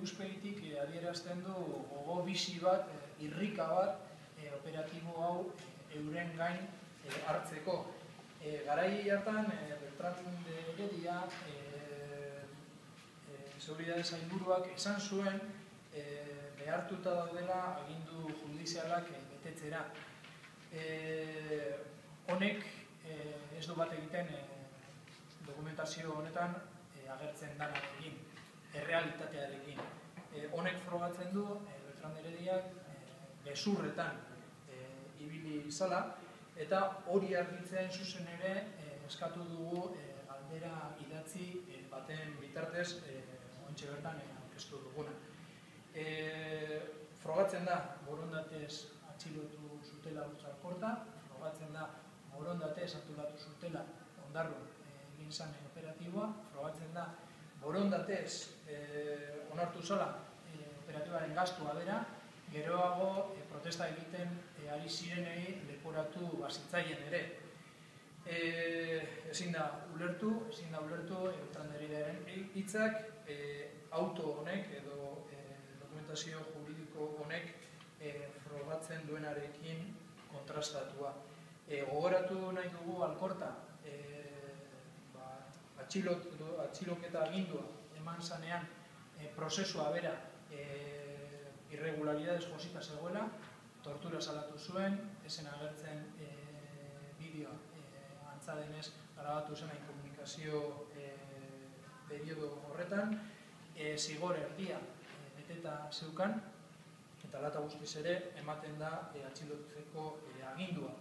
ikuspegitik e, adierazten du gogo bizi bat, e, irrika bat, e, operatibo hau euren gain hartzeko. Garai hartan, Beltran de Heredia, Seguridade Zainburuak esan zuen, behartuta daudela agindu judizialak betetzera. Honek ez du bat egiten dokumentazio honetan agertzen danarekin, errealitatearekin. Honek frogatzen du, e, Beltran Herediak, e, besurretan e, ibili izala, eta hori argitzen zuzen ere e, eskatu dugu e, galdera idatzi e, baten bitartez e, ontsi bertan e, duguna. E, frogatzen da, borondatez atxilotu zutela Utzalkorta, frogatzen da borondate esatulatu zutela ondarru eh, egin zan operatiboa, frogatzen da borondatez e, onartu zola e, operatiboaren gastua bera, geroago e, protesta egiten e, ari zirenei leporatu bazitzaien ere. E, ezin da ulertu, ezin da ulertu eutranderidaren hitzak e, auto honek edo e, dokumentazio juridiko honek e, frogatzen duenarekin kontrastatua. E, gogoratu nahi dugu alkorta, e, ba, atxilok, atxiloketa agindua eman zanean e, prozesua bera e, irregularidades josita zegoela, tortura salatu zuen, esen agertzen e, bideoa e, antzadenez grabatu zen komunikazio e, periodo horretan, e, zigor erdia e, beteta zeukan, eta lata guztiz ere ematen da e, atxilotzeko e, agindua.